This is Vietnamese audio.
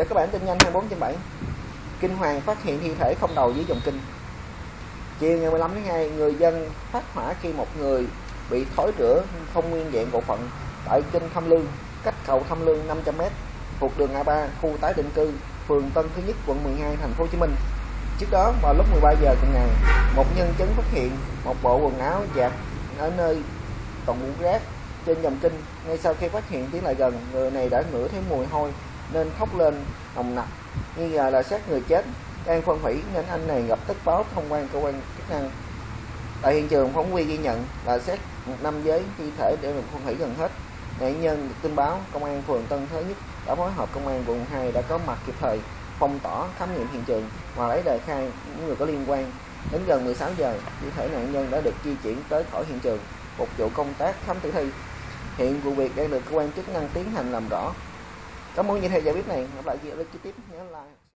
Để các bạn tin nhanh 24 trên 7 Kinh Hoàng phát hiện thi thể không đầu dưới dòng kinh. Chiều ngày 15 tháng 2 Người dân phát hỏa khi một người bị thối rữa không nguyên vẹn bộ phận tại kinh Thâm Lương cách cầu Thâm Lương 500m thuộc đường A3 khu tái định cư phường Tân Thứ Nhất quận 12 thành phố Hồ Chí Minh. Trước đó vào lúc 13 giờ cùng ngày, một nhân chứng phát hiện một bộ quần áo dạt ở nơi tụng rác trên dòng kinh. Ngay sau khi phát hiện tiến lại gần, người này đã ngửi thấy mùi hôi nên khóc lên nồng nặc, nghi ngờ là xác người chết đang phân hủy nên anh này gặp tức báo thông quan cơ quan chức năng. Tại hiện trường, phóng viên ghi nhận là xét một nam giới thi thể để được phân hủy gần hết. Nạn nhân được tin báo, công an phường Tân Thới Nhất đã phối hợp công an quận 2 đã có mặt kịp thời phong tỏa khám nghiệm hiện trường và lấy lời khai những người có liên quan. Đến gần 16 giờ, thi thể nạn nhân đã được di chuyển tới khỏi hiện trường, phục vụ công tác khám tử thi. Hiện vụ việc đang được cơ quan chức năng tiến hành làm rõ. Cảm ơn như theo giải biết này. Gặp lại chị ở chi tiết nhớ like.